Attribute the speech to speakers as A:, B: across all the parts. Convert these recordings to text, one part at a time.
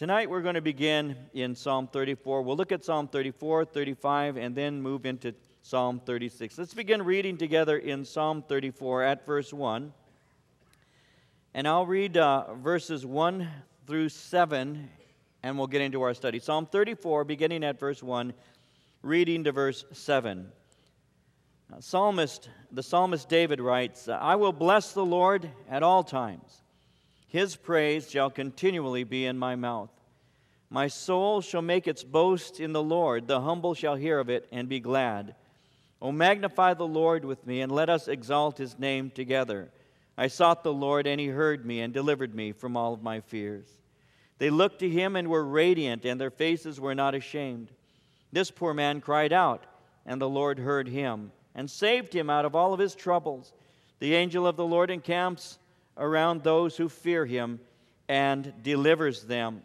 A: Tonight we're going to begin in Psalm 34. We'll look at Psalm 34, 35, and then move into Psalm 36. Let's begin reading together in Psalm 34 at verse 1. And I'll read uh, verses 1 through 7, and we'll get into our study. Psalm 34, beginning at verse 1, reading to verse 7. Psalmist, the psalmist David writes, I will bless the Lord at all times. His praise shall continually be in my mouth. My soul shall make its boast in the Lord. The humble shall hear of it and be glad. O magnify the Lord with me, and let us exalt his name together. I sought the Lord, and he heard me and delivered me from all of my fears. They looked to him and were radiant, and their faces were not ashamed. This poor man cried out, and the Lord heard him and saved him out of all of his troubles. The angel of the Lord encamps around those who fear him and delivers them.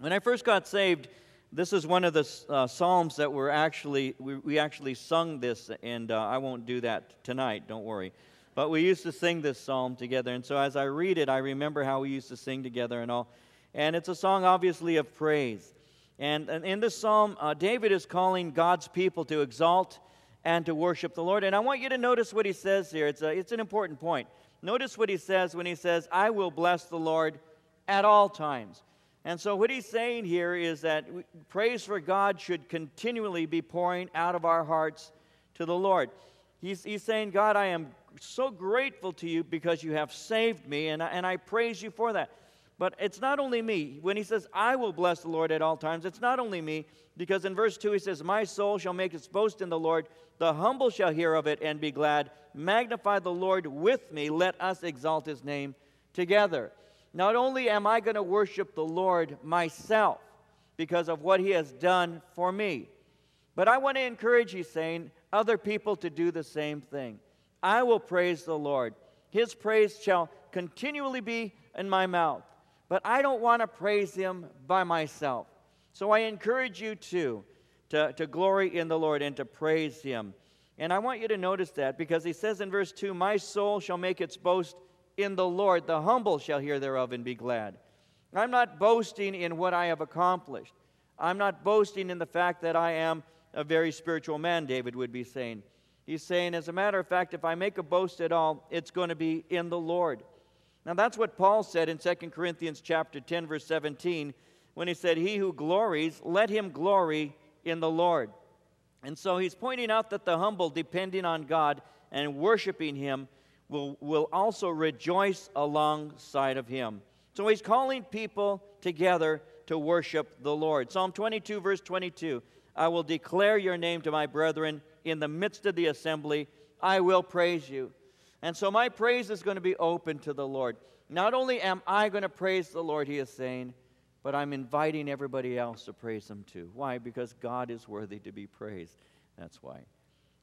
A: When I first got saved, this is one of the uh, psalms that were actually we, we actually sung this, and uh, I won't do that tonight. Don't worry. But we used to sing this psalm together, and so as I read it, I remember how we used to sing together and all. And it's a song, obviously, of praise. And, and in this psalm, uh, David is calling God's people to exalt and to worship the Lord. And I want you to notice what he says here. It's, a, it's an important point. Notice what he says when he says, I will bless the Lord at all times. And so, what he's saying here is that praise for God should continually be pouring out of our hearts to the Lord. He's, he's saying, God, I am so grateful to you because you have saved me, and I, and I praise you for that. But it's not only me. When he says, I will bless the Lord at all times, it's not only me, because in verse 2 he says, My soul shall make its boast in the Lord. The humble shall hear of it and be glad. Magnify the Lord with me. Let us exalt his name together. Not only am I going to worship the Lord myself because of what he has done for me, but I want to encourage, he's saying, other people to do the same thing. I will praise the Lord. His praise shall continually be in my mouth. But I don't want to praise him by myself. So I encourage you to, to, to glory in the Lord and to praise him. And I want you to notice that because he says in verse 2 My soul shall make its boast in the Lord, the humble shall hear thereof and be glad. I'm not boasting in what I have accomplished. I'm not boasting in the fact that I am a very spiritual man, David would be saying. He's saying, as a matter of fact, if I make a boast at all, it's going to be in the Lord. Now that's what Paul said in 2 Corinthians chapter 10 verse 17 when he said he who glories let him glory in the Lord. And so he's pointing out that the humble depending on God and worshiping him will, will also rejoice alongside of him. So he's calling people together to worship the Lord. Psalm 22 verse 22 I will declare your name to my brethren in the midst of the assembly I will praise you. And so my praise is going to be open to the Lord. Not only am I going to praise the Lord, he is saying, but I'm inviting everybody else to praise him too. Why? Because God is worthy to be praised. That's why.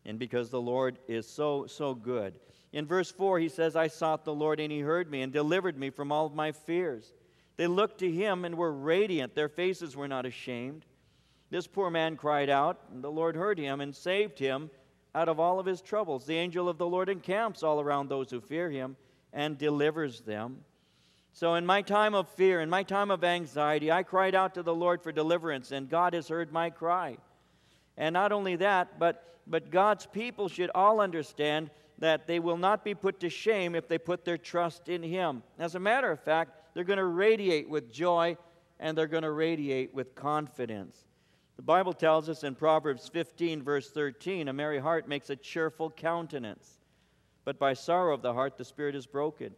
A: And because the Lord is so, so good. In verse 4, he says, I sought the Lord, and he heard me and delivered me from all of my fears. They looked to him and were radiant. Their faces were not ashamed. This poor man cried out, and the Lord heard him and saved him out of all of his troubles. The angel of the Lord encamps all around those who fear him and delivers them. So, in my time of fear, in my time of anxiety, I cried out to the Lord for deliverance, and God has heard my cry. And not only that, but, but God's people should all understand that they will not be put to shame if they put their trust in Him. As a matter of fact, they're going to radiate with joy and they're going to radiate with confidence. The Bible tells us in Proverbs 15, verse 13, a merry heart makes a cheerful countenance, but by sorrow of the heart the spirit is broken.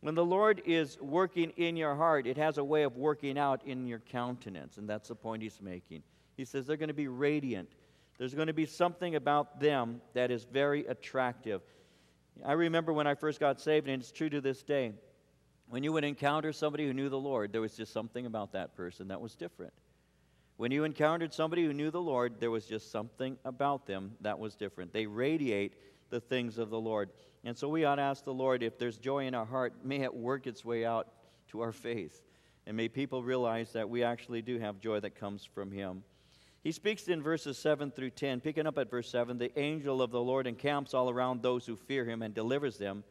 A: When the Lord is working in your heart, it has a way of working out in your countenance, and that's the point he's making. He says they're going to be radiant. There's going to be something about them that is very attractive. I remember when I first got saved, and it's true to this day. When you would encounter somebody who knew the Lord, there was just something about that person that was different. When you encountered somebody who knew the Lord, there was just something about them that was different. They radiate the things of the Lord. And so we ought to ask the Lord if there's joy in our heart, may it work its way out to our faith. And may people realize that we actually do have joy that comes from Him. He speaks in verses 7 through 10, picking up at verse 7 The angel of the Lord encamps all around those who fear Him and delivers them.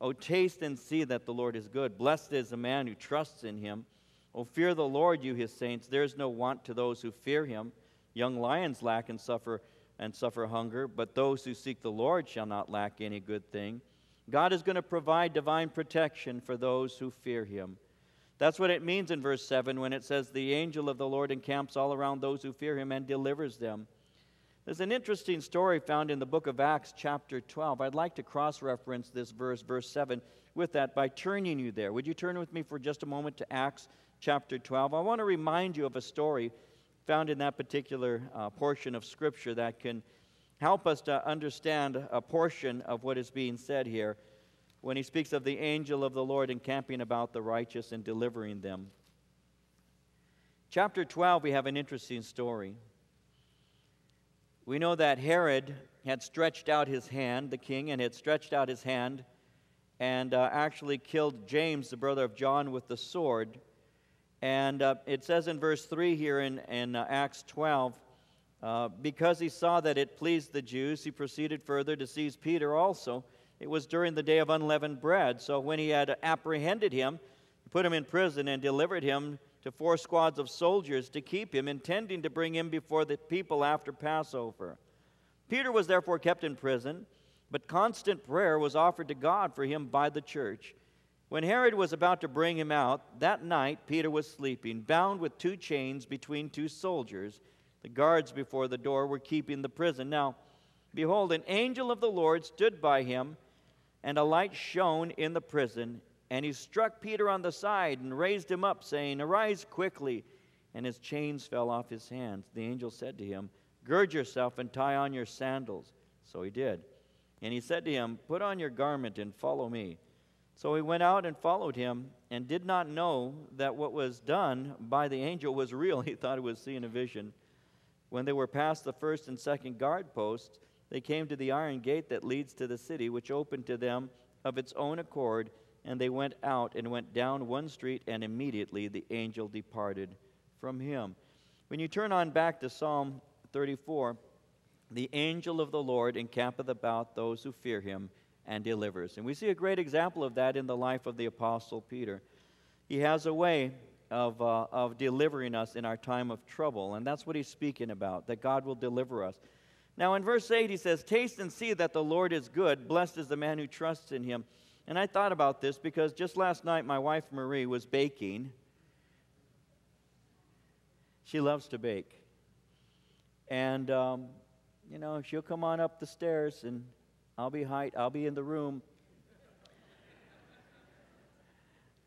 A: Oh, taste and see that the Lord is good. Blessed is the man who trusts in Him. Oh, fear the Lord, you his saints. There is no want to those who fear him. Young lions lack and suffer and suffer hunger, but those who seek the Lord shall not lack any good thing. God is going to provide divine protection for those who fear him. That's what it means in verse 7 when it says, The angel of the Lord encamps all around those who fear him and delivers them. There's an interesting story found in the book of Acts, chapter 12. I'd like to cross reference this verse, verse 7, with that by turning you there. Would you turn with me for just a moment to Acts chapter 12? I want to remind you of a story found in that particular uh, portion of Scripture that can help us to understand a portion of what is being said here when he speaks of the angel of the Lord encamping about the righteous and delivering them. Chapter 12, we have an interesting story. We know that Herod had stretched out his hand, the king, and had stretched out his hand and uh, actually killed James, the brother of John, with the sword. And uh, it says in verse 3 here in, in uh, Acts 12, uh, because he saw that it pleased the Jews, he proceeded further to seize Peter also. It was during the day of unleavened bread. So when he had apprehended him, put him in prison, and delivered him to four squads of soldiers to keep him, intending to bring him before the people after Passover. Peter was therefore kept in prison, but constant prayer was offered to God for him by the church. When Herod was about to bring him out, that night Peter was sleeping, bound with two chains between two soldiers. The guards before the door were keeping the prison. Now, behold, an angel of the Lord stood by him, and a light shone in the prison. And he struck Peter on the side and raised him up, saying, Arise quickly. And his chains fell off his hands. The angel said to him, Gird yourself and tie on your sandals. So he did. And he said to him, Put on your garment and follow me. So he went out and followed him and did not know that what was done by the angel was real. He thought he was seeing a vision. When they were past the first and second guard posts, they came to the iron gate that leads to the city, which opened to them of its own accord. And they went out and went down one street, and immediately the angel departed from him. When you turn on back to Psalm 34, the angel of the Lord encampeth about those who fear him and delivers. And we see a great example of that in the life of the Apostle Peter. He has a way of, uh, of delivering us in our time of trouble, and that's what he's speaking about, that God will deliver us. Now, in verse 8, he says, Taste and see that the Lord is good. Blessed is the man who trusts in him. And I thought about this because just last night my wife Marie was baking. She loves to bake. And, um, you know, she'll come on up the stairs and I'll be height, I'll be in the room.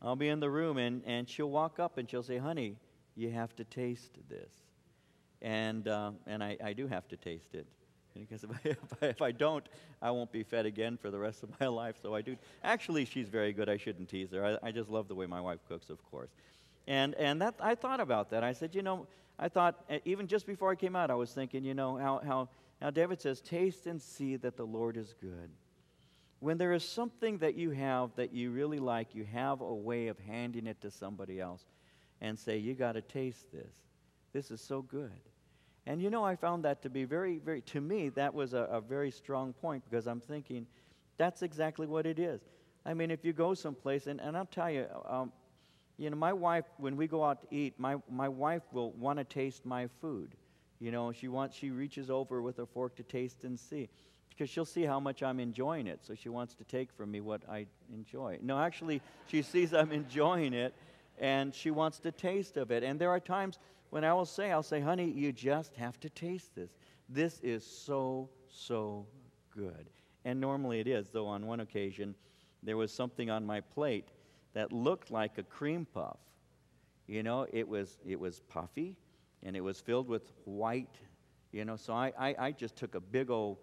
A: I'll be in the room and, and she'll walk up and she'll say, honey, you have to taste this. And, uh, and I, I do have to taste it. Because if I, if I, if I don't, I won't be fed again for the rest of my life. So I do. Actually, she's very good. I shouldn't tease her. I, I just love the way my wife cooks, of course. And, and that, I thought about that. I said, you know, I thought, even just before I came out, I was thinking, you know, how, how now, David says, Taste and see that the Lord is good. When there is something that you have that you really like, you have a way of handing it to somebody else and say, You got to taste this. This is so good. And you know, I found that to be very, very, to me, that was a, a very strong point because I'm thinking, that's exactly what it is. I mean, if you go someplace, and, and I'll tell you, um, you know, my wife, when we go out to eat, my, my wife will want to taste my food. You know, she wants she reaches over with a fork to taste and see because she'll see how much I'm enjoying it. So she wants to take from me what I enjoy. No, actually, she sees I'm enjoying it and she wants to taste of it. And there are times when I will say, I'll say, honey, you just have to taste this. This is so, so good. And normally it is, though on one occasion there was something on my plate that looked like a cream puff. You know, it was, it was puffy and it was filled with white, you know. So I, I, I just took a big old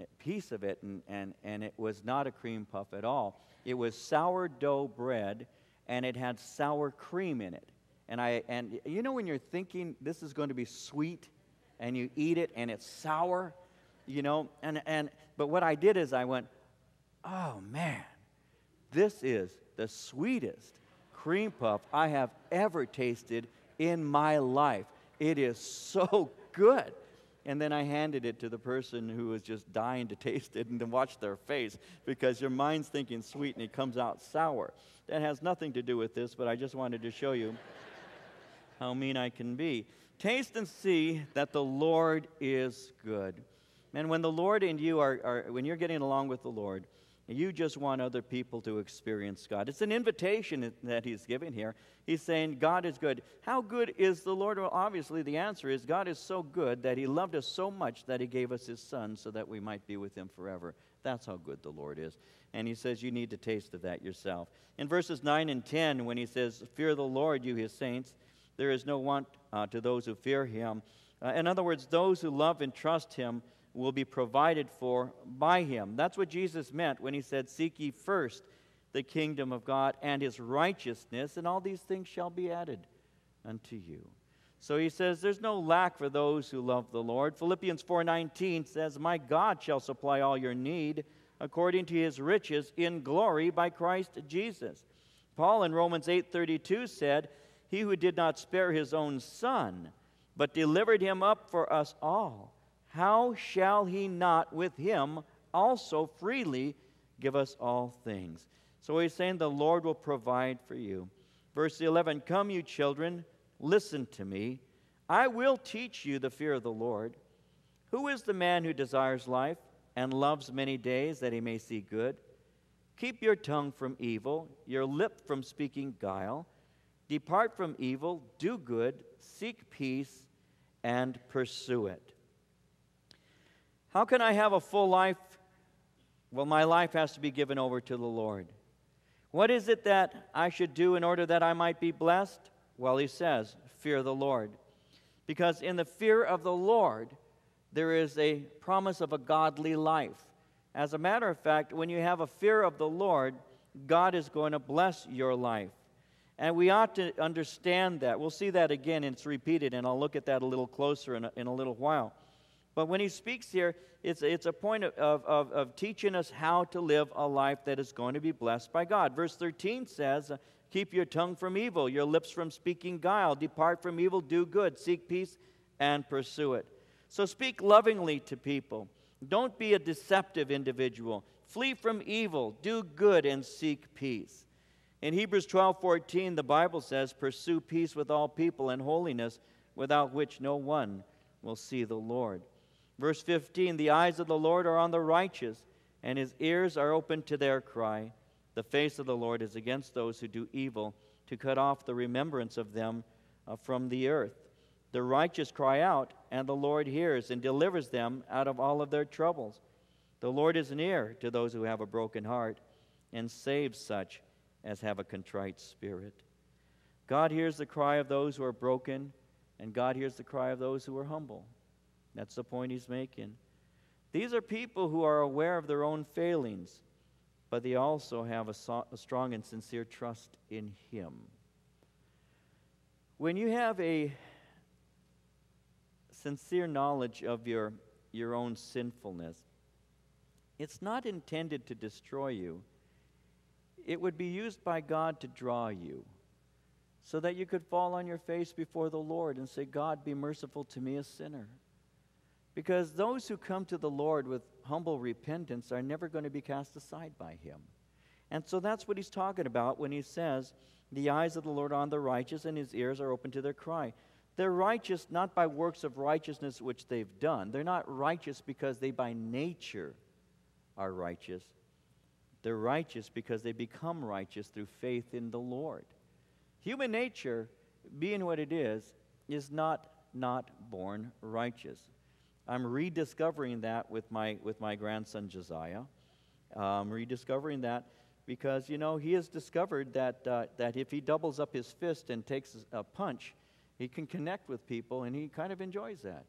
A: eh, piece of it, and, and, and it was not a cream puff at all. It was sourdough bread, and it had sour cream in it. And, I, and you know when you're thinking this is going to be sweet, and you eat it, and it's sour, you know, and, and, but what I did is I went, oh man, this is the sweetest cream puff I have ever tasted in my life. It is so good. And then I handed it to the person who was just dying to taste it and to watch their face because your mind's thinking sweet and it comes out sour. That has nothing to do with this, but I just wanted to show you how mean I can be. Taste and see that the Lord is good. And when the Lord and you are, are when you're getting along with the Lord, you just want other people to experience God. It's an invitation that he's giving here. He's saying, God is good. How good is the Lord? Well, obviously, the answer is God is so good that he loved us so much that he gave us his son so that we might be with him forever. That's how good the Lord is. And he says, You need to taste of that yourself. In verses 9 and 10, when he says, Fear the Lord, you his saints, there is no want uh, to those who fear him. Uh, in other words, those who love and trust him will be provided for by him. That's what Jesus meant when he said, Seek ye first the kingdom of God and his righteousness, and all these things shall be added unto you. So he says there's no lack for those who love the Lord. Philippians 4:19 says, "My God shall supply all your need according to his riches in glory by Christ Jesus." Paul in Romans 8:32 said, "He who did not spare his own son, but delivered him up for us all, how shall he not with him also freely give us all things? So he's saying the Lord will provide for you. Verse 11 Come, you children, listen to me. I will teach you the fear of the Lord. Who is the man who desires life and loves many days that he may see good? Keep your tongue from evil, your lip from speaking guile. Depart from evil, do good, seek peace, and pursue it. How can I have a full life? Well, my life has to be given over to the Lord. What is it that I should do in order that I might be blessed? Well, he says, Fear the Lord. Because in the fear of the Lord, there is a promise of a godly life. As a matter of fact, when you have a fear of the Lord, God is going to bless your life. And we ought to understand that. We'll see that again, it's repeated, and I'll look at that a little closer in a, in a little while. But when he speaks here, it's, it's a point of, of, of teaching us how to live a life that is going to be blessed by God. Verse 13 says, Keep your tongue from evil, your lips from speaking guile. Depart from evil, do good, seek peace, and pursue it. So speak lovingly to people. Don't be a deceptive individual. Flee from evil, do good, and seek peace. In Hebrews 12 14, the Bible says, Pursue peace with all people and holiness, without which no one will see the Lord. Verse 15 The eyes of the Lord are on the righteous, and his ears are open to their cry. The face of the Lord is against those who do evil, to cut off the remembrance of them uh, from the earth. The righteous cry out, and the Lord hears and delivers them out of all of their troubles. The Lord is near to those who have a broken heart and saves such as have a contrite spirit. God hears the cry of those who are broken, and God hears the cry of those who are humble. That's the point he's making. These are people who are aware of their own failings, but they also have a, so, a strong and sincere trust in him. When you have a sincere knowledge of your, your own sinfulness, it's not intended to destroy you. It would be used by God to draw you so that you could fall on your face before the Lord and say, God, be merciful to me, a sinner. Because those who come to the Lord with humble repentance are never going to be cast aside by him. And so that's what he's talking about when he says, The eyes of the Lord are on the righteous, and his ears are open to their cry. They're righteous not by works of righteousness which they've done. They're not righteous because they by nature are righteous. They're righteous because they become righteous through faith in the Lord. Human nature, being what it is, is not not born righteous. I'm rediscovering that with my, with my grandson Josiah. I'm rediscovering that because, you know, he has discovered that, uh, that if he doubles up his fist and takes a punch, he can connect with people, and he kind of enjoys that.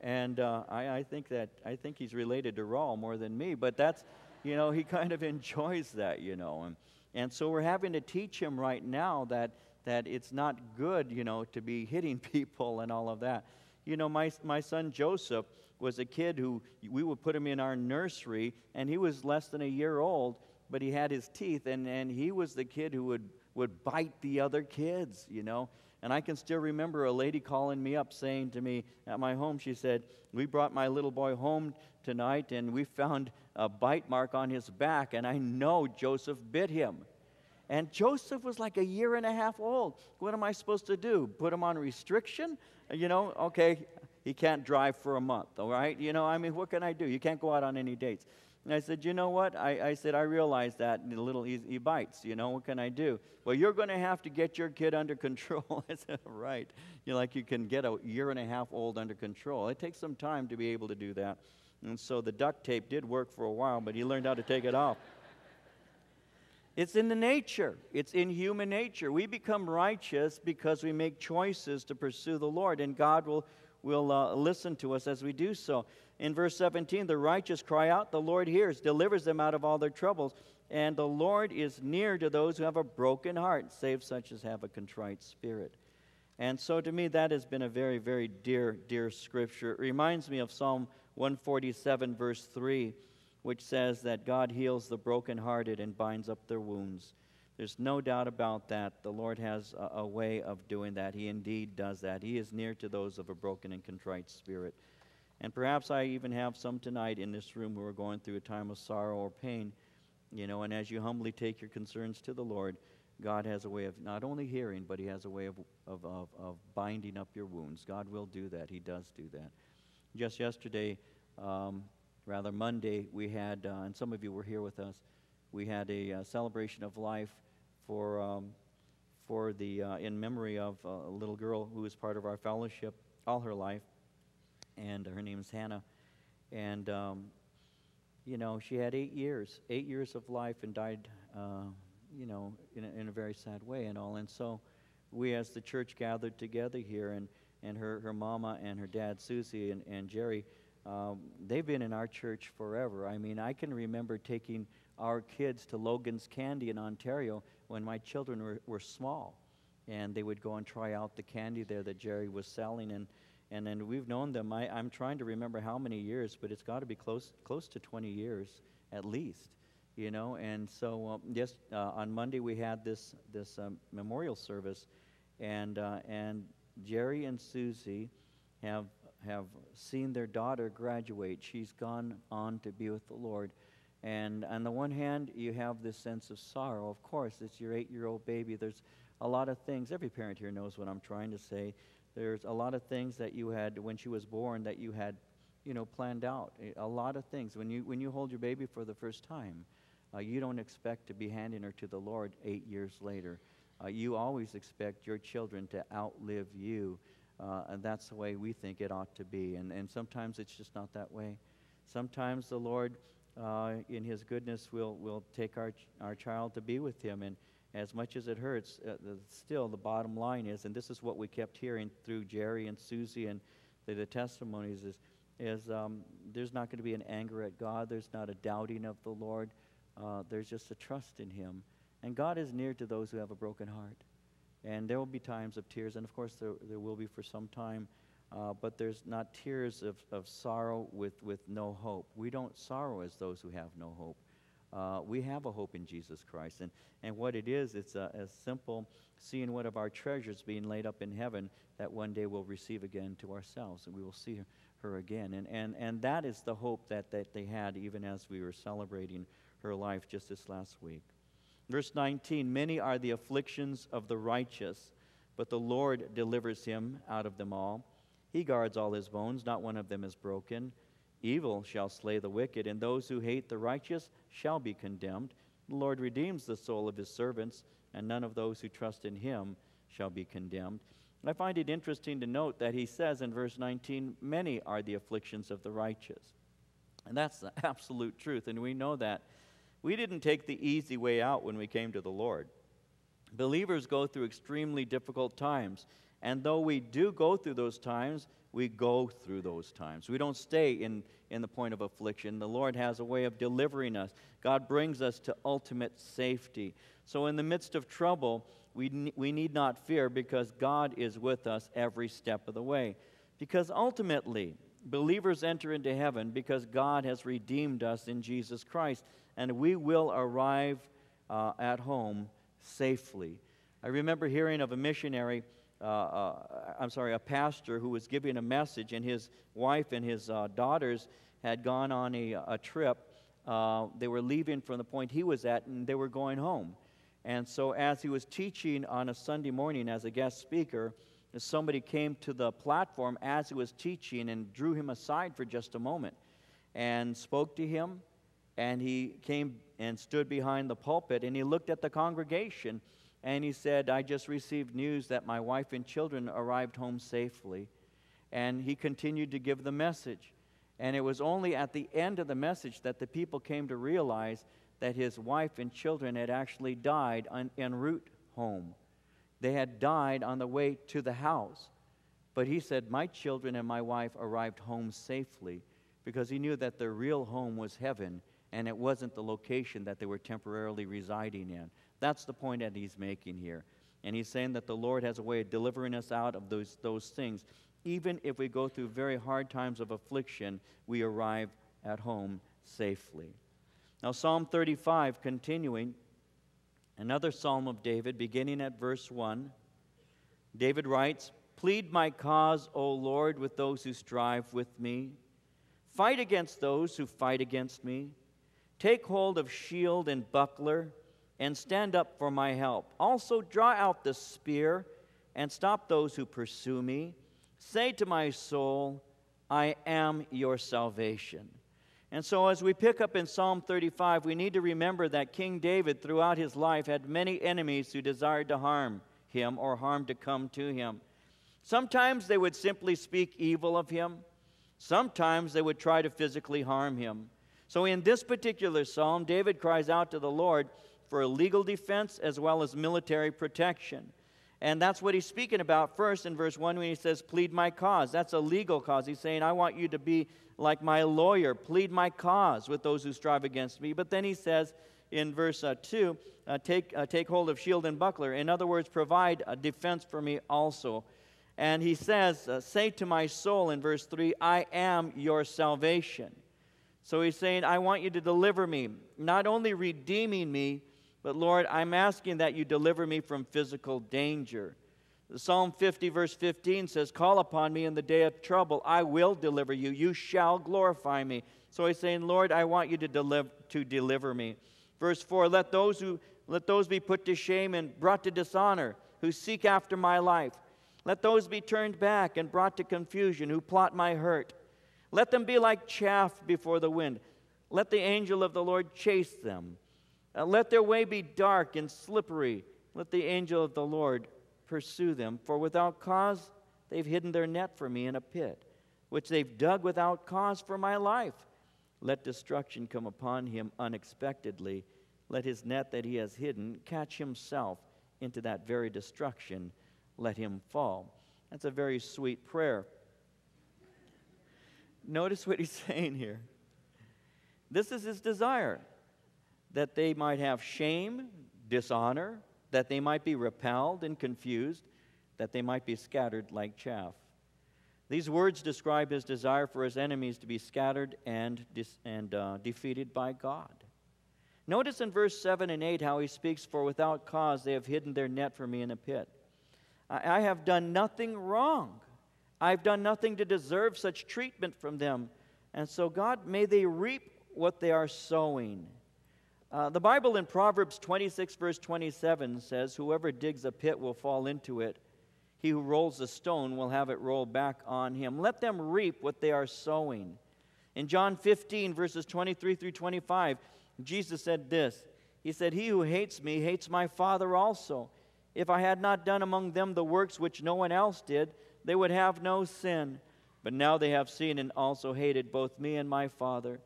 A: And uh, I, I, think that I think he's related to Raul more than me, but that's, you know, he kind of enjoys that, you know. And, and so we're having to teach him right now that, that it's not good, you know, to be hitting people and all of that. You know, my, my son Joseph was a kid who we would put him in our nursery, and he was less than a year old, but he had his teeth, and, and he was the kid who would, would bite the other kids, you know. And I can still remember a lady calling me up saying to me at my home, she said, We brought my little boy home tonight and we found a bite mark on his back, and I know Joseph bit him. And Joseph was like a year and a half old. What am I supposed to do? Put him on restriction? You know, okay, he can't drive for a month, all right? You know, I mean, what can I do? You can't go out on any dates. And I said, you know what? I, I said, I realize that a little he, he bites. You know, what can I do? Well, you're going to have to get your kid under control. I said, right. You like you can get a year and a half old under control. It takes some time to be able to do that. And so the duct tape did work for a while, but he learned how to take it off. It's in the nature, it's in human nature. We become righteous because we make choices to pursue the Lord, and God will, will uh, listen to us as we do so. In verse 17, the righteous cry out, the Lord hears, delivers them out of all their troubles. And the Lord is near to those who have a broken heart, save such as have a contrite spirit. And so to me, that has been a very, very dear, dear scripture. It reminds me of Psalm 147, verse 3 which says that God heals the brokenhearted and binds up their wounds. There's no doubt about that. The Lord has a, a, way of doing that. He indeed does that. He is near to those of a broken and contrite spirit. And perhaps I even have some tonight in this room who are going through a time of sorrow or pain. You know, and as you humbly take your concerns to the Lord, God has a way of not only hearing, but He has a way of, of, of, of binding up your wounds. God will do that. He does do that. Just yesterday, um, rather Monday, we had, uh, and some of you were here with us, we had a uh, celebration of life for, um, for the, uh, in memory of a little girl who was part of our fellowship all her life, and her name is Hannah. And, um, you know, she had eight years, eight years of life and died, uh, you know, in a, in a very sad way and all. And so we as the church gathered together here, and, and her, her mama and her dad, Susie, and, and Jerry, um, they've been in our church forever. I mean, I can remember taking our kids to Logan's Candy in Ontario when my children were, were small. And they would go and try out the candy there that Jerry was selling. And, and then we've known them. I, I'm trying to remember how many years, but it's got to be close, close to 20 years at least. You know, and so um, yes, uh, on Monday we had this this um, memorial service, and uh, and Jerry and Susie have have seen their daughter graduate. She's gone on to be with the Lord. And on the one hand, you have this sense of sorrow. Of course, it's your eight year old baby. There's a lot of things. Every parent here knows what I'm trying to say. There's a lot of things that you had when she was born that you had, you know, planned out. A lot of things. When you, when you hold your baby for the first time, uh, you don't expect to be handing her to the Lord eight years later. Uh, you always expect your children to outlive you. Uh, and that's the way we think it ought to be. And, and sometimes it's just not that way. Sometimes the Lord, uh, in His goodness, will, will take our, our child to be with Him. And as much as it hurts, uh, still the bottom line is, and this is what we kept hearing through Jerry and Susie and the, the testimonies, is, is um, there's not going to be an anger at God. There's not a doubting of the Lord. Uh, there's just a trust in Him. And God is near to those who have a broken heart. And there will be times of tears, and of course, there, there will be for some time, uh, but there's not tears of, of sorrow with, with no hope. We don't sorrow as those who have no hope. Uh, we have a hope in Jesus Christ. And, and what it is, it's a, a simple seeing one of our treasures being laid up in heaven that one day we'll receive again to ourselves, and we will see her, her again. And, and, and that is the hope that, that they had even as we were celebrating her life just this last week. Verse 19 Many are the afflictions of the righteous, but the Lord delivers him out of them all. He guards all his bones, not one of them is broken. Evil shall slay the wicked, and those who hate the righteous shall be condemned. The Lord redeems the soul of his servants, and none of those who trust in him shall be condemned. I find it interesting to note that he says in verse 19, Many are the afflictions of the righteous. And that's the absolute truth, and we know that we didn't take the easy way out when we came to the Lord. Believers go through extremely difficult times. And though we do go through those times, we go through those times. We don't stay in, in the point of affliction. The Lord has a way of delivering us. God brings us to ultimate safety. So, in the midst of trouble, we, we need not fear because God is with us every step of the way. Because ultimately, believers enter into heaven because God has redeemed us in Jesus Christ and we will arrive uh, at home safely. I remember hearing of a missionary, uh, uh, I'm sorry, a pastor who was giving a message, and his wife and his uh, daughters had gone on a, a trip. Uh, they were leaving from the point he was at, and they were going home. And so, as he was teaching on a Sunday morning as a guest speaker, somebody came to the platform as he was teaching and drew him aside for just a moment and spoke to him. And he came and stood behind the pulpit and he looked at the congregation and he said, I just received news that my wife and children arrived home safely. And he continued to give the message. And it was only at the end of the message that the people came to realize that his wife and children had actually died on, en route home. They had died on the way to the house. But he said, My children and my wife arrived home safely because he knew that their real home was heaven and it wasn't the location that they were temporarily residing in. That's the point that he's making here. And he's saying that the Lord has a way of delivering us out of those, those things. Even if we go through very hard times of affliction, we arrive at home safely. Now, Psalm 35, continuing, another psalm of David, beginning at verse 1. David writes, Plead my cause, O Lord, with those who strive with me. Fight against those who fight against me. Take hold of shield and buckler and stand up for my help. Also, draw out the spear and stop those who pursue me. Say to my soul, I am your salvation. And so, as we pick up in Psalm 35, we need to remember that King David, throughout his life, had many enemies who desired to harm him or harm to come to him. Sometimes they would simply speak evil of him, sometimes they would try to physically harm him. So, in this particular psalm, David cries out to the Lord for a legal defense as well as military protection. And that's what he's speaking about first in verse 1 when he says, Plead my cause. That's a legal cause. He's saying, I want you to be like my lawyer, plead my cause with those who strive against me. But then he says in verse uh, 2, uh, take, uh, take hold of shield and buckler. In other words, provide a defense for me also. And he says, uh, Say to my soul in verse 3, I am your salvation. So he's saying, I want you to deliver me, not only redeeming me, but Lord, I'm asking that you deliver me from physical danger. Psalm 50, verse 15 says, Call upon me in the day of trouble. I will deliver you. You shall glorify me. So he's saying, Lord, I want you to, deliver, to deliver me. Verse 4 Let those, who, let those be put to shame and brought to dishonor who seek after my life. Let those be turned back and brought to confusion who plot my hurt. Let them be like chaff before the wind. Let the angel of the Lord chase them. Uh, let their way be dark and slippery. Let the angel of the Lord pursue them, for without cause they've hidden their net for me in a pit, which they've dug without cause for my life. Let destruction come upon him unexpectedly. Let his net that he has hidden catch himself into that very destruction. Let him fall. That's a very sweet prayer. Notice what he's saying here. This is his desire that they might have shame, dishonor, that they might be repelled and confused, that they might be scattered like chaff. These words describe his desire for his enemies to be scattered and, dis- and uh, defeated by God. Notice in verse 7 and 8 how he speaks, For without cause they have hidden their net for me in a pit. I, I have done nothing wrong. I've done nothing to deserve such treatment from them. And so, God, may they reap what they are sowing. Uh, the Bible in Proverbs 26, verse 27 says, Whoever digs a pit will fall into it. He who rolls a stone will have it roll back on him. Let them reap what they are sowing. In John 15, verses 23 through 25, Jesus said this He said, He who hates me hates my Father also. If I had not done among them the works which no one else did, they would have no sin. But now they have seen and also hated both me and my Father.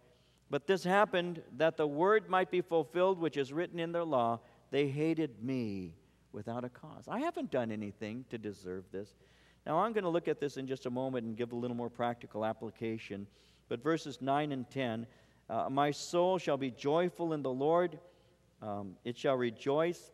A: But this happened that the word might be fulfilled, which is written in their law. They hated me without a cause. I haven't done anything to deserve this. Now, I'm going to look at this in just a moment and give a little more practical application. But verses 9 and 10 uh, My soul shall be joyful in the Lord, um, it shall rejoice.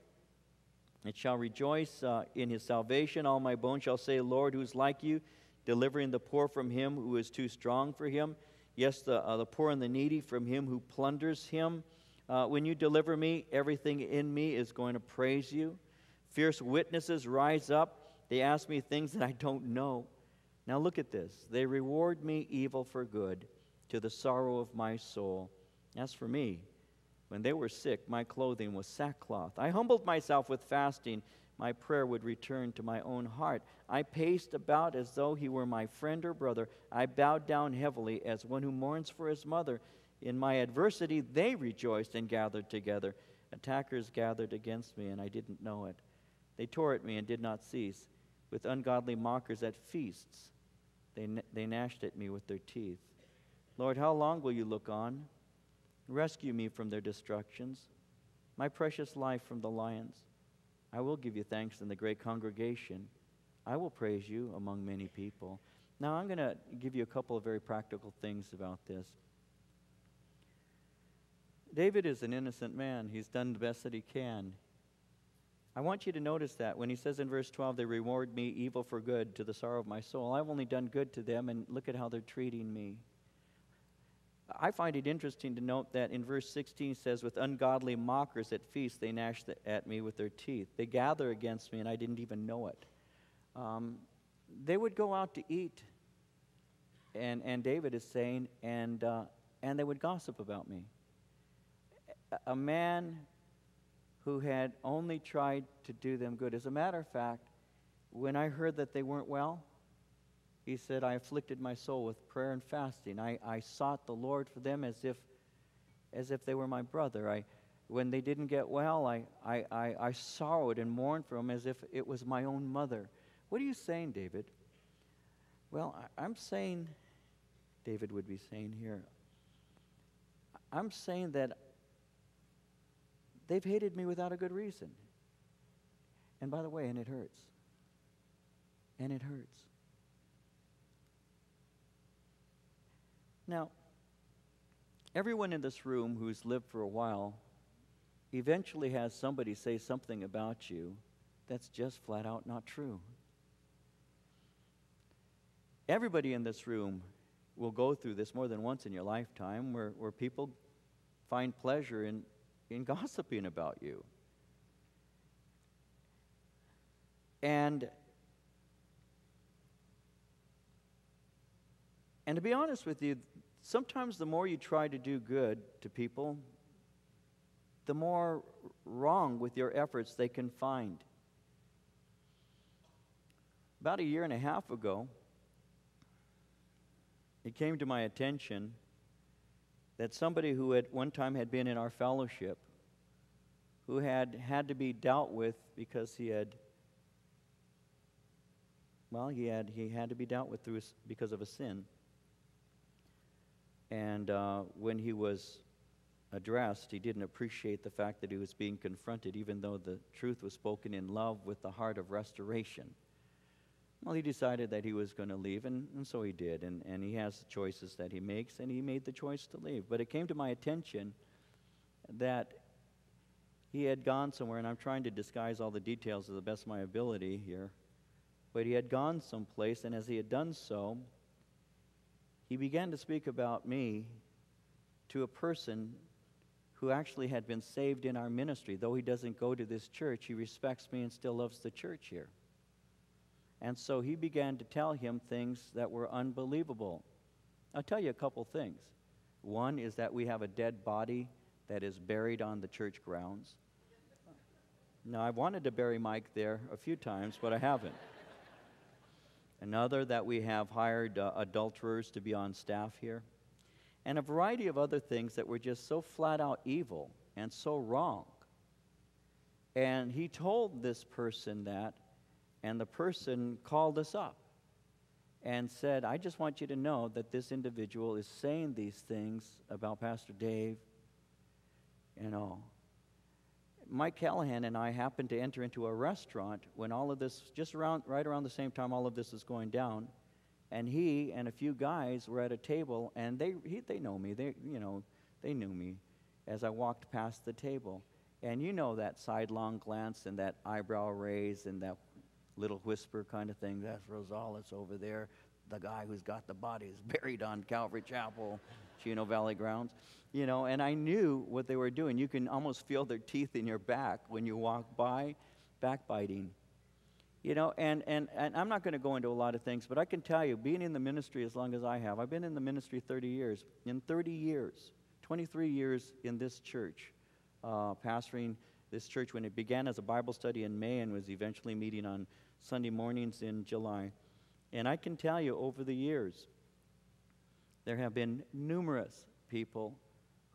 A: It shall rejoice uh, in his salvation. All my bones shall say, Lord, who's like you, delivering the poor from him who is too strong for him Yes, the, uh, the poor and the needy from him who plunders him. Uh, when you deliver me, everything in me is going to praise you. Fierce witnesses rise up. They ask me things that I don't know. Now look at this. They reward me evil for good to the sorrow of my soul. As for me, When they were sick, my clothing was sackcloth. I humbled myself with fasting. My prayer would return to my own heart. I paced about as though he were my friend or brother. I bowed down heavily as one who mourns for his mother. In my adversity, they rejoiced and gathered together. Attackers gathered against me, and I didn't know it. They tore at me and did not cease. With ungodly mockers at feasts, they, they gnashed at me with their teeth. Lord, how long will you look on? Rescue me from their destructions, my precious life from the lions. I will give you thanks in the great congregation. I will praise you among many people. Now, I'm going to give you a couple of very practical things about this. David is an innocent man. He's done the best that he can. I want you to notice that when he says in verse 12, they reward me evil for good to the sorrow of my soul. I've only done good to them, and look at how they're treating me. I find it interesting to note that in verse 16 says, With ungodly mockers at feast, they gnash at me with their teeth. They gather against me, and I didn't even know it. Um, they would go out to eat, and, and David is saying, and, uh, and they would gossip about me. A man who had only tried to do them good. As a matter of fact, when I heard that they weren't well, he said, I afflicted my soul with prayer and fasting. I, I sought the Lord for them as if, as if they were my brother. I, when they didn't get well, I, I, I, I sorrowed and mourned for them as if it was my own mother. What are you saying, David? Well, I, I'm saying, David would be saying here, I'm saying that they've hated me without a good reason. And by the way, and it hurts. And it hurts. Now, everyone in this room who's lived for a while eventually has somebody say something about you that's just flat out not true. Everybody in this room will go through this more than once in your lifetime where, where people find pleasure in, in gossiping about you. And and to be honest with you, sometimes the more you try to do good to people, the more wrong with your efforts they can find. About a year and a half ago, it came to my attention that somebody who at one time had been in our fellowship, who had had to be dealt with because he had, well, he had, he had to be dealt with through, because of a sin. And uh, when he was addressed, he didn't appreciate the fact that he was being confronted, even though the truth was spoken in love with the heart of restoration. Well, he decided that he was going to leave, and, and so he did. And, and he has the choices that he makes, and he made the choice to leave. But it came to my attention that he had gone somewhere, and I'm trying to disguise all the details to the best of my ability here. But he had gone someplace, and as he had done so, he began to speak about me to a person who actually had been saved in our ministry. Though he doesn't go to this church, he respects me and still loves the church here. And so he began to tell him things that were unbelievable. I'll tell you a couple things. One is that we have a dead body that is buried on the church grounds. Now, I've wanted to bury Mike there a few times, but I haven't. Another, that we have hired uh, adulterers to be on staff here. And a variety of other things that were just so flat out evil and so wrong. And he told this person that, and the person called us up and said, I just want you to know that this individual is saying these things about Pastor Dave and all. Mike Callahan and I happened to enter into a restaurant when all of this, just around, right around the same time all of this is going down. And he and a few guys were at a table, and they, he, they know me. They, you know, they knew me as I walked past the table. And you know that sidelong glance and that eyebrow raise and that little whisper kind of thing. That's Rosales over there, the guy who's got the bodies buried on Calvary Chapel, Chino Valley grounds you know, and I knew what they were doing. You can almost feel their teeth in your back when you walk by, backbiting. You know, and, and, and I'm not going to go into a lot of things, but I can tell you, being in the ministry as long as I have, I've been in the ministry 30 years. In 30 years, 23 years in this church, uh, pastoring this church when it began as a Bible study in May and was eventually meeting on Sunday mornings in July. And I can tell you over the years, there have been numerous people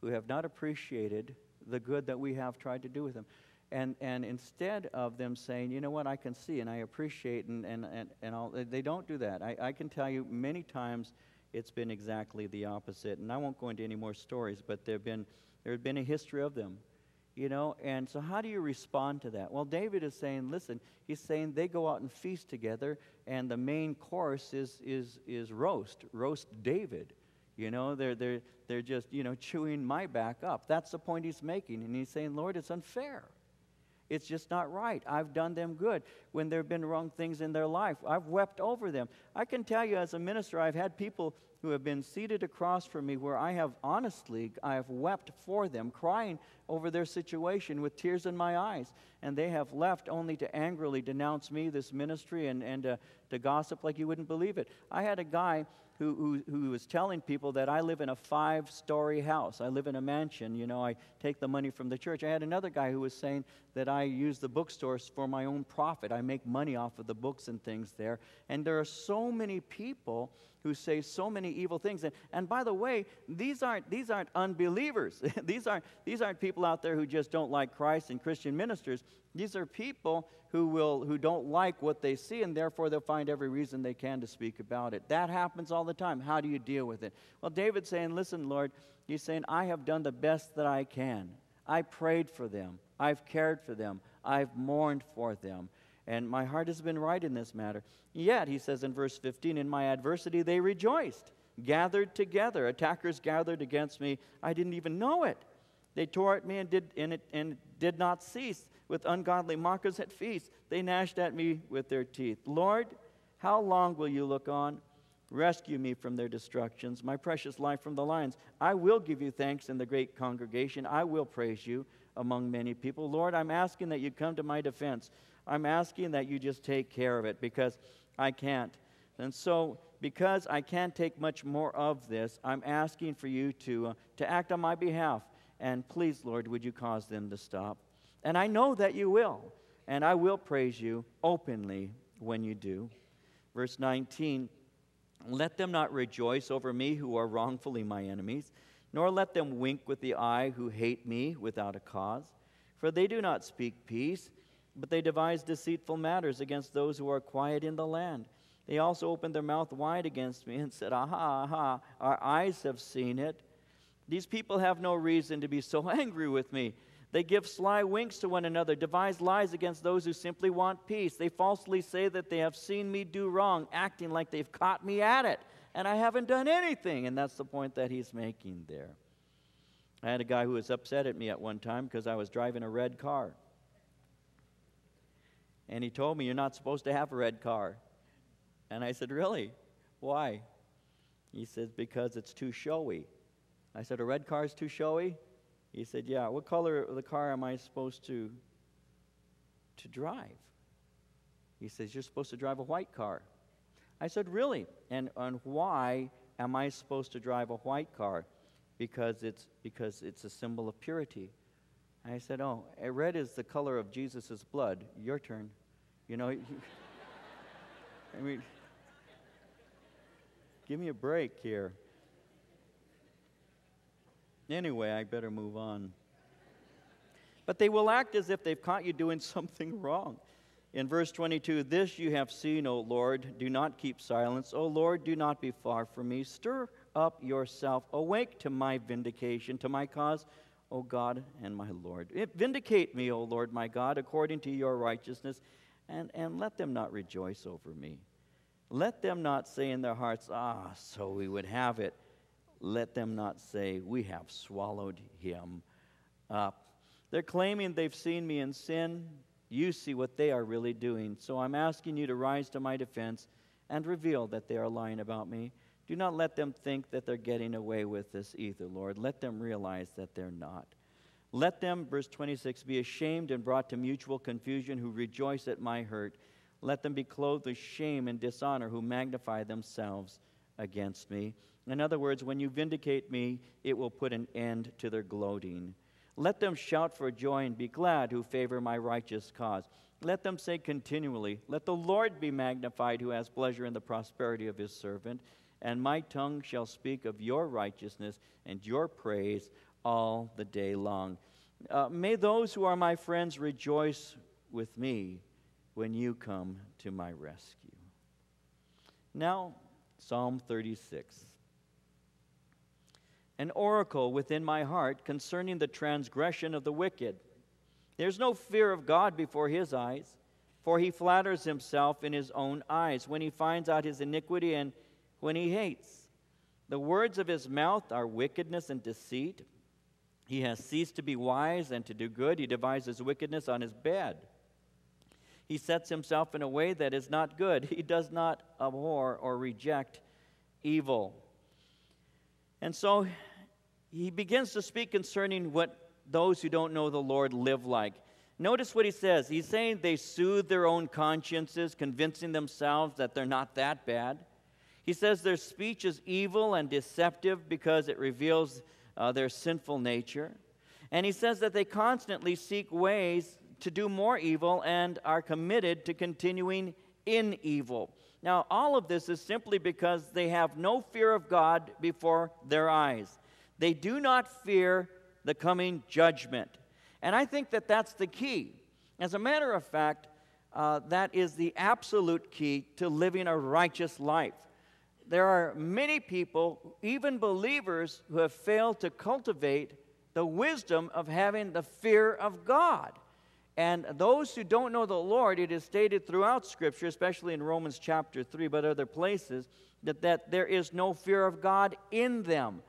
A: who have not appreciated the good that we have tried to do with them. And, and instead of them saying, you know what, I can see and I appreciate, and, and, and, and all, they don't do that. I, I can tell you many times it's been exactly the opposite. And I won't go into any more stories, but there have been, there have been a history of them you know and so how do you respond to that well david is saying listen he's saying they go out and feast together and the main course is is is roast roast david you know they're they're they're just you know chewing my back up that's the point he's making and he's saying lord it's unfair it's just not right. I've done them good when there have been wrong things in their life. I've wept over them. I can tell you, as a minister, I've had people who have been seated across from me where I have honestly, I have wept for them, crying over their situation with tears in my eyes. And they have left only to angrily denounce me, this ministry, and, and uh, to gossip like you wouldn't believe it. I had a guy who, who, was telling people that I live in a five story house. I live in a mansion. You know, I take the money from the church. I had another guy who was saying that I use the bookstores for my own profit. I make money off of the books and things there. And there are so many people who say so many evil things. And, and by the way, these aren't, these aren't unbelievers. these, aren't, these aren't people out there who just don't like Christ and Christian ministers. These are people who, will, who don't like what they see, and therefore they'll find every reason they can to speak about it. That happens all the time. How do you deal with it? Well, David's saying, Listen, Lord, he's saying, I have done the best that I can. I prayed for them, I've cared for them, I've mourned for them. And my heart has been right in this matter. Yet, he says in verse 15, in my adversity they rejoiced, gathered together. Attackers gathered against me. I didn't even know it. They tore at me and did, and it, and did not cease. With ungodly mockers at feasts, they gnashed at me with their teeth. Lord, how long will you look on? Rescue me from their destructions, my precious life from the lions. I will give you thanks in the great congregation. I will praise you among many people. Lord, I'm asking that you come to my defense. I'm asking that you just take care of it because I can't. And so, because I can't take much more of this, I'm asking for you to, uh, to act on my behalf. And please, Lord, would you cause them to stop? And I know that you will. And I will praise you openly when you do. Verse 19 Let them not rejoice over me who are wrongfully my enemies, nor let them wink with the eye who hate me without a cause. For they do not speak peace but they devised deceitful matters against those who are quiet in the land. They also opened their mouth wide against me and said, Aha, aha, our eyes have seen it. These people have no reason to be so angry with me. They give sly winks to one another, devise lies against those who simply want peace. They falsely say that they have seen me do wrong, acting like they've caught me at it, and I haven't done anything. And that's the point that he's making there. I had a guy who was upset at me at one time because I was driving a red car. And he told me, You're not supposed to have a red car. And I said, Really? Why? He says, Because it's too showy. I said, A red car is too showy? He said, Yeah. What color of the car am I supposed to, to drive? He says, You're supposed to drive a white car. I said, Really? And, and why am I supposed to drive a white car? Because it's, because it's a symbol of purity. I said, Oh, eh, red is the color of Jesus' blood. Your turn. You know, I mean, give me a break here. Anyway, I better move on. But they will act as if they've caught you doing something wrong. In verse 22, this you have seen, O Lord. Do not keep silence. O Lord, do not be far from me. Stir up yourself. Awake to my vindication, to my cause. O God and my Lord. Vindicate me, O Lord my God, according to your righteousness, and, and let them not rejoice over me. Let them not say in their hearts, Ah, so we would have it. Let them not say, We have swallowed him up. They're claiming they've seen me in sin. You see what they are really doing. So I'm asking you to rise to my defense and reveal that they are lying about me. Do not let them think that they're getting away with this either, Lord. Let them realize that they're not. Let them, verse 26, be ashamed and brought to mutual confusion who rejoice at my hurt. Let them be clothed with shame and dishonor who magnify themselves against me. In other words, when you vindicate me, it will put an end to their gloating. Let them shout for joy and be glad who favor my righteous cause. Let them say continually, Let the Lord be magnified who has pleasure in the prosperity of his servant. And my tongue shall speak of your righteousness and your praise all the day long. Uh, may those who are my friends rejoice with me when you come to my rescue. Now, Psalm 36. An oracle within my heart concerning the transgression of the wicked. There's no fear of God before his eyes, for he flatters himself in his own eyes when he finds out his iniquity and when he hates. The words of his mouth are wickedness and deceit. He has ceased to be wise and to do good. He devises wickedness on his bed. He sets himself in a way that is not good. He does not abhor or reject evil. And so he begins to speak concerning what those who don't know the Lord live like. Notice what he says. He's saying they soothe their own consciences, convincing themselves that they're not that bad. He says their speech is evil and deceptive because it reveals uh, their sinful nature. And he says that they constantly seek ways to do more evil and are committed to continuing in evil. Now, all of this is simply because they have no fear of God before their eyes. They do not fear the coming judgment. And I think that that's the key. As a matter of fact, uh, that is the absolute key to living a righteous life. There are many people, even believers, who have failed to cultivate the wisdom of having the fear of God. And those who don't know the Lord, it is stated throughout Scripture, especially in Romans chapter 3, but other places, that, that there is no fear of God in them.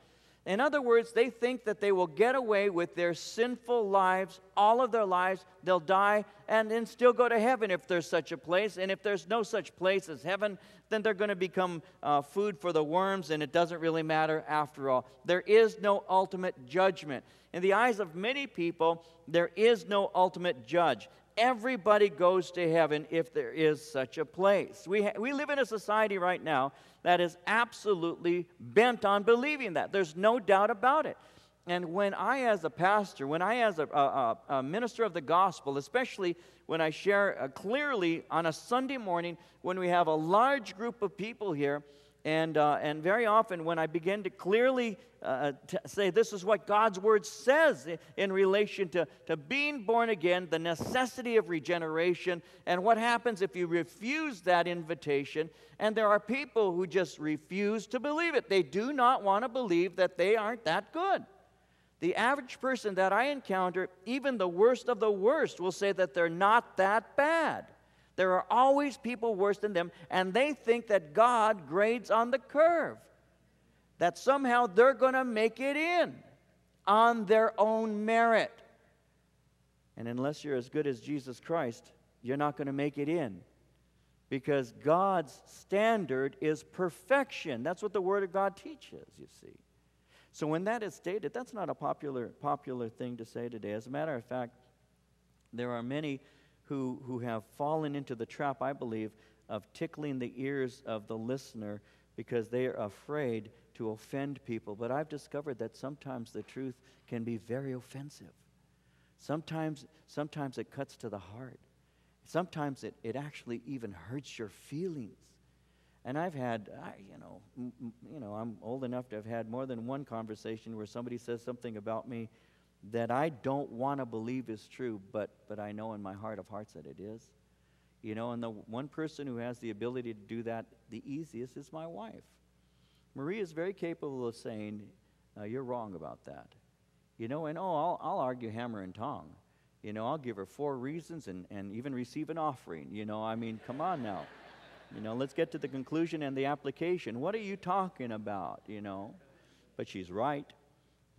A: In other words, they think that they will get away with their sinful lives all of their lives. They'll die and then still go to heaven if there's such a place. And if there's no such place as heaven, then they're going to become uh, food for the worms, and it doesn't really matter after all. There is no ultimate judgment. In the eyes of many people, there is no ultimate judge. Everybody goes to heaven if there is such a place. We, ha- we live in a society right now that is absolutely bent on believing that. There's no doubt about it. And when I, as a pastor, when I, as a, a, a minister of the gospel, especially when I share uh, clearly on a Sunday morning when we have a large group of people here, and, uh, and very often, when I begin to clearly uh, t- say this is what God's word says in relation to, to being born again, the necessity of regeneration, and what happens if you refuse that invitation. And there are people who just refuse to believe it. They do not want to believe that they aren't that good. The average person that I encounter, even the worst of the worst, will say that they're not that bad. There are always people worse than them, and they think that God grades on the curve, that somehow they're going to make it in on their own merit. And unless you're as good as Jesus Christ, you're not going to make it in because God's standard is perfection. That's what the Word of God teaches, you see. So when that is stated, that's not a popular, popular thing to say today. As a matter of fact, there are many who, who have fallen into the trap, I believe, of tickling the ears of the listener because they are afraid to offend people. But I've discovered that sometimes the truth can be very offensive. Sometimes, sometimes it cuts to the heart. Sometimes it, it actually even hurts your feelings. And I've had, I, you know, m- you know, I'm old enough to have had more than one conversation where somebody says something about me that I don't want to believe is true, but, but I know in my heart of hearts that it is. You know, and the one person who has the ability to do that the easiest is my wife. Marie is very capable of saying, uh, You're wrong about that. You know, and oh, I'll, I'll argue hammer and tong. You know, I'll give her four reasons and, and even receive an offering. You know, I mean, come on now. You know, let's get to the conclusion and the application. What are you talking about? You know, but she's right,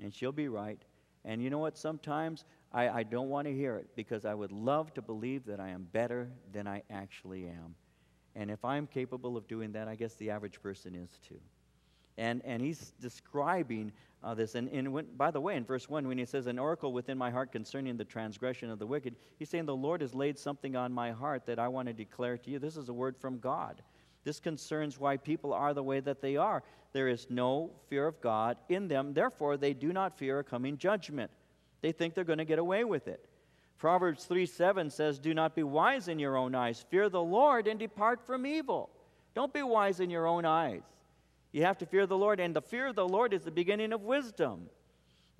A: and she'll be right. And you know what? Sometimes I, I don't want to hear it because I would love to believe that I am better than I actually am. And if I'm capable of doing that, I guess the average person is too. And, and he's describing uh, this. And, and when, by the way, in verse 1, when he says, An oracle within my heart concerning the transgression of the wicked, he's saying, The Lord has laid something on my heart that I want to declare to you. This is a word from God. This concerns why people are the way that they are. There is no fear of God in them, therefore, they do not fear a coming judgment. They think they're going to get away with it. Proverbs 3 7 says, Do not be wise in your own eyes. Fear the Lord and depart from evil. Don't be wise in your own eyes. You have to fear the Lord, and the fear of the Lord is the beginning of wisdom.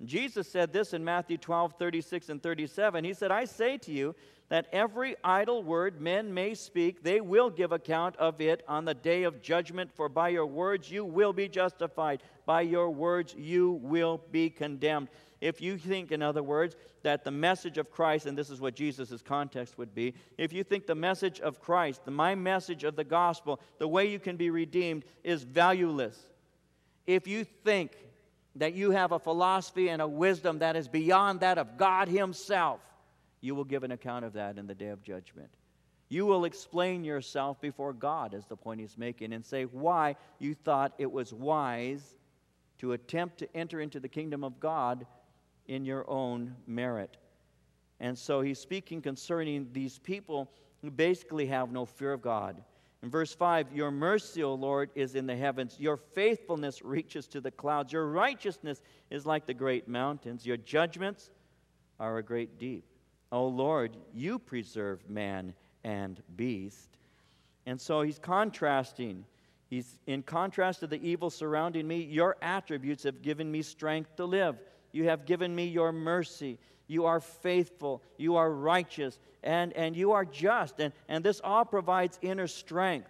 A: Jesus said this in Matthew 12, 36 and 37. He said, I say to you that every idle word men may speak, they will give account of it on the day of judgment, for by your words you will be justified, by your words you will be condemned. If you think, in other words, that the message of Christ, and this is what Jesus' context would be, if you think the message of Christ, the, my message of the gospel, the way you can be redeemed is valueless, if you think that you have a philosophy and a wisdom that is beyond that of God Himself, you will give an account of that in the day of judgment. You will explain yourself before God, as the point he's making, and say why you thought it was wise to attempt to enter into the kingdom of God in your own merit. And so he's speaking concerning these people who basically have no fear of God. In verse 5, Your mercy, O Lord, is in the heavens. Your faithfulness reaches to the clouds. Your righteousness is like the great mountains. Your judgments are a great deep. O Lord, you preserve man and beast. And so he's contrasting. He's in contrast to the evil surrounding me. Your attributes have given me strength to live. You have given me your mercy. You are faithful. You are righteous. And, and you are just. And, and this all provides inner strength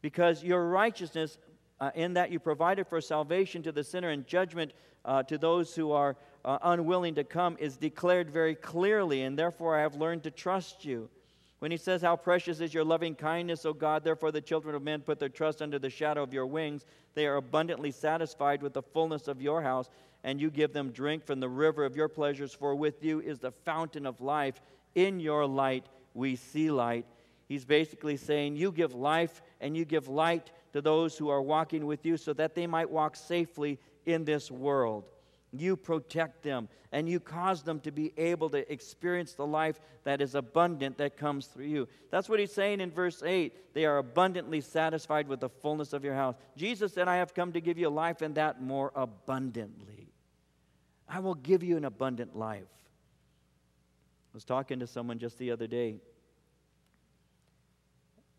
A: because your righteousness, uh, in that you provided for salvation to the sinner and judgment uh, to those who are uh, unwilling to come, is declared very clearly. And therefore, I have learned to trust you. When he says, How precious is your loving kindness, O God, therefore the children of men put their trust under the shadow of your wings. They are abundantly satisfied with the fullness of your house and you give them drink from the river of your pleasures, for with you is the fountain of life. In your light we see light. He's basically saying, You give life and you give light to those who are walking with you so that they might walk safely in this world. You protect them and you cause them to be able to experience the life that is abundant that comes through you. That's what he's saying in verse 8. They are abundantly satisfied with the fullness of your house. Jesus said, I have come to give you life and that more abundantly. I will give you an abundant life. I was talking to someone just the other day.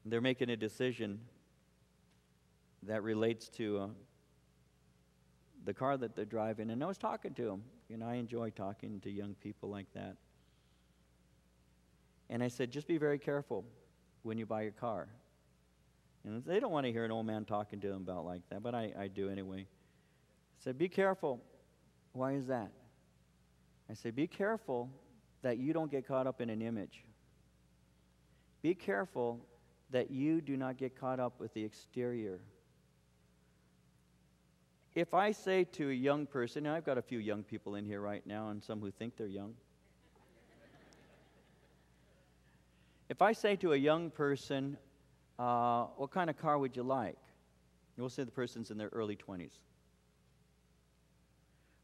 A: They're making a decision that relates to uh, the car that they're driving. And I was talking to them. You know, I enjoy talking to young people like that. And I said, just be very careful when you buy your car. And they don't want to hear an old man talking to them about like that, but I, I do anyway. I said, be careful why is that? I said, be careful that you don't get caught up in an image. Be careful that you do not get caught up with the exterior. If I say to a young person, and I've got a few young people in here right now and some who think they're young. if I say to a young person, uh, what kind of car would you like? We'll say the person's in their early 20s.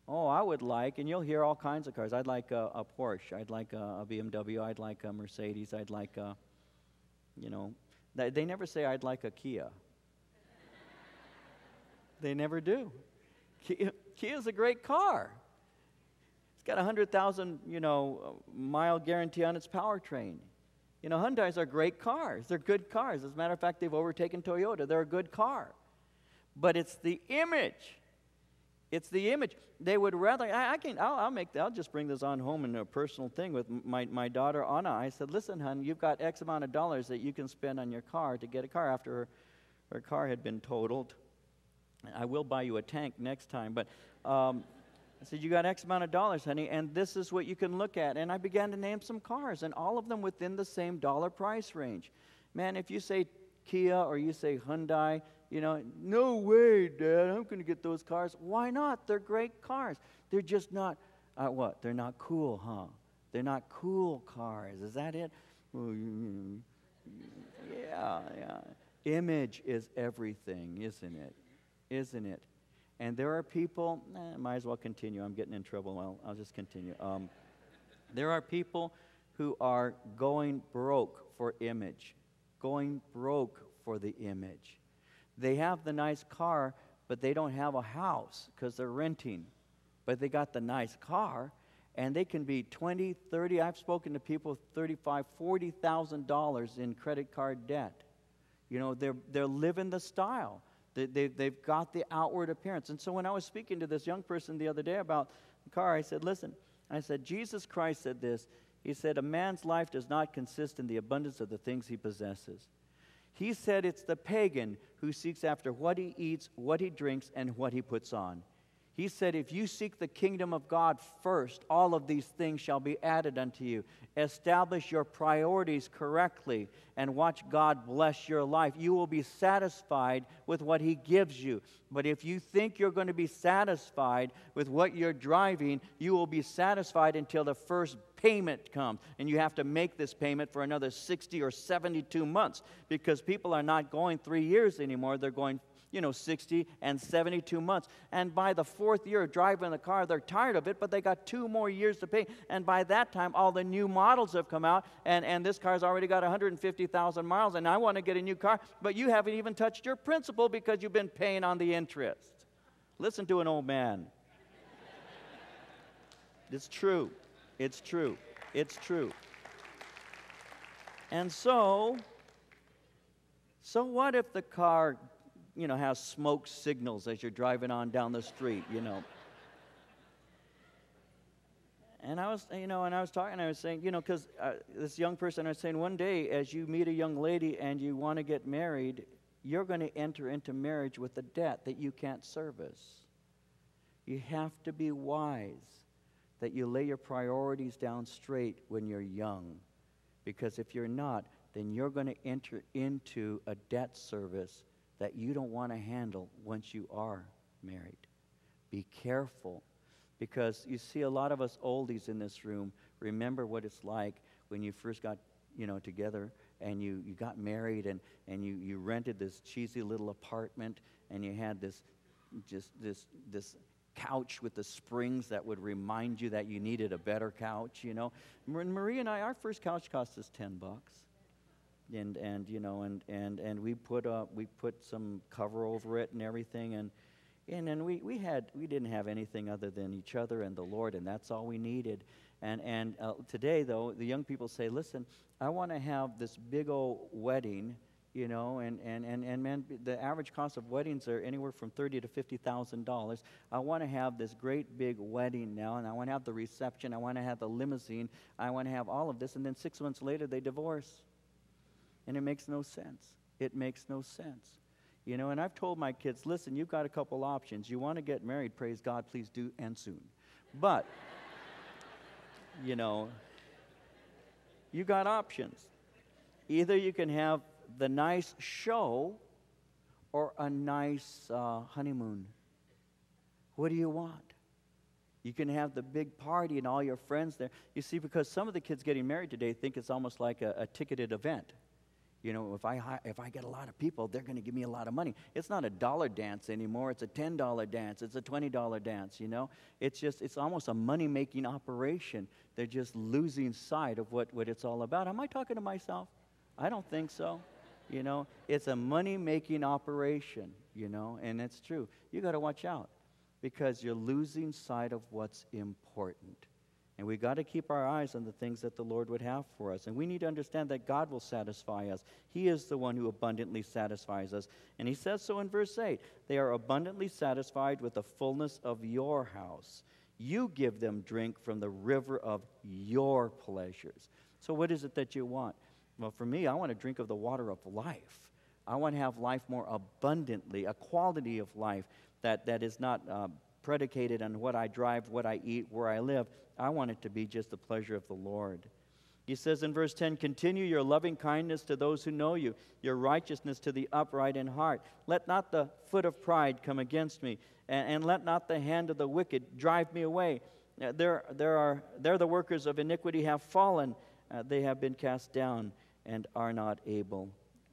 A: Oh, I would like, and you'll hear all kinds of cars. I'd like a, a Porsche. I'd like a, a, BMW. I'd like a Mercedes. I'd like a, you know, they, never say I'd like a Kia. they never do. Kia, Kia's a great car. It's got a hundred thousand, you know, mile guarantee on its powertrain. You know, Hyundai's are great cars. They're good cars. As a matter of fact, they've overtaken Toyota. They're a good car. But it's the image it's the image. They would rather, I, I can, I'll, I'll, make, I'll just bring this on home in a personal thing with my, my daughter Anna. I said, listen, hon, you've got X amount of dollars that you can spend on your car to get a car after her, her car had been totaled. I will buy you a tank next time, but um, I said, You got X amount of dollars, honey, and this is what you can look at. And I began to name some cars, and all of them within the same dollar price range. Man, if you say Kia or you say Hyundai, you know, no way, Dad, I'm going to get those cars. Why not? They're great cars. They're just not, uh, what? They're not cool, huh? They're not cool cars. Is that it? yeah, yeah. Image is everything, isn't it? Isn't it? And there are people, eh, might as well continue. I'm getting in trouble. I'll, I'll just continue. Um, there are people who are going broke for image, going broke for the image. They have the nice car, but they don't have a house because they're renting. But they got the nice car, and they can be 20, 30. I've spoken to people with 35, 40,000 dollars in credit card debt. You know, they're, they're living the style. They, they, they've got the outward appearance. And so when I was speaking to this young person the other day about the car, I said, listen, I said, Jesus Christ said this. He said, a man's life does not consist in the abundance of the things he possesses. He said it's the pagan who seeks after what he eats, what he drinks, and what he puts on. He said, If you seek the kingdom of God first, all of these things shall be added unto you. Establish your priorities correctly and watch God bless your life. You will be satisfied with what He gives you. But if you think you're going to be satisfied with what you're driving, you will be satisfied until the first payment comes. And you have to make this payment for another 60 or 72 months because people are not going three years anymore, they're going you know, 60 and 72 months. And by the fourth year of driving the car, they're tired of it, but they got two more years to pay. And by that time, all the new models have come out, and, and this car's already got 150,000 miles, and I want to get a new car, but you haven't even touched your principal because you've been paying on the interest. Listen to an old man. it's true. It's true. It's true. And so, so what if the car you know, has smoke signals as you're driving on down the street, you know. And I was, you know, and I was talking, I was saying, you know, because uh, this young person, I was saying, one day as you meet a young lady and you want to get married, you're going to enter into marriage with a debt that you can't service. You have to be wise that you lay your priorities down straight when you're young. Because if you're not, then you're going to enter into a debt service that you don't want to handle once you are married. Be careful because you see a lot of us oldies in this room remember what it's like when you first got you know together and you, you got married and, and you, you rented this cheesy little apartment and you had this just this this couch with the springs that would remind you that you needed a better couch you know? Marie and i our first couch cost us 10 bucks. And and you know and and and we put uh we put some cover over it and everything and and then we we had we didn't have anything other than each other and the Lord and that's all we needed. And and uh, today though the young people say listen I want to have this big old wedding you know and and and, and man the average cost of weddings are anywhere from thirty to fifty thousand dollars i want to have this great big wedding now and i want to have the reception i want to have the limousine i want to have all of this and then six months later they divorce and it makes no sense. It makes no sense. You know, and I've told my kids, listen, you've got a couple options. You want to get married, praise God, please do, and soon. But, you know, you got options. Either you can have the nice show or a nice uh, honeymoon. What do you want? You can have the big party and all your friends there. You see, because some of the kids getting married today think it's almost like a, a ticketed event you know, if I, if I get a lot of people, they're going to give me a lot of money. It's not a dollar dance anymore. It's a $10 dance. It's a $20 dance, you know? It's just, it's almost a money making operation. They're just losing sight of what, what it's all about. Am I talking to myself? I don't think so. You know, it's a money making operation, you know, and it's true. You got to watch out because you're losing sight of what's important. And we got to keep our eyes on the things that the Lord would have for us. And we need to understand that God will satisfy us. He is the one who abundantly satisfies us. And He says so in verse 8 They are abundantly satisfied with the fullness of your house. You give them drink from the river of your pleasures. So, what is it that you want? Well, for me, I want to drink of the water of life. I want to have life more abundantly, a quality of life that, that is not uh, predicated on what I drive, what I eat, where I live. I want it to be just the pleasure of the Lord. He says in verse 10 Continue your loving kindness to those who know you, your righteousness to the upright in heart. Let not the foot of pride come against me, and, and let not the hand of the wicked drive me away. Uh, there, there are, there the workers of iniquity have fallen, uh, they have been cast down and are not able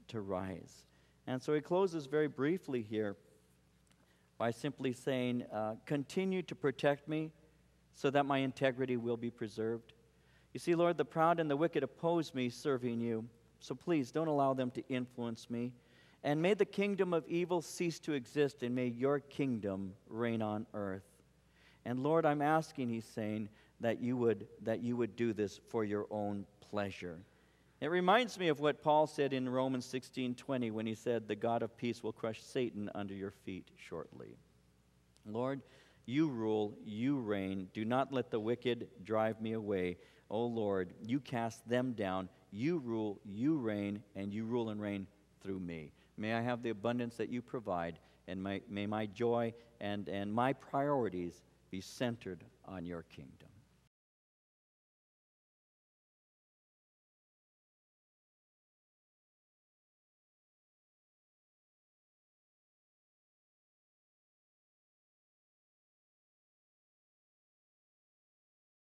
A: to rise. And so he closes very briefly here by simply saying, uh, Continue to protect me so that my integrity will be preserved. You see, Lord, the proud and the wicked oppose me serving you. So please don't allow them to influence me. And may the kingdom of evil cease to exist, and may your kingdom reign on earth. And Lord, I'm asking, he's saying, that you would, that you would do this for your own pleasure. It reminds me of what Paul said in Romans 16:20 when he said, "The God of peace will crush Satan under your feet shortly." Lord, you rule, you reign. Do not let the wicked drive me away. O Lord, you cast them down. You rule, you reign, and you rule and reign through me. May I have the abundance that you provide, and may, may my joy and, and my priorities be centered on your kingdom.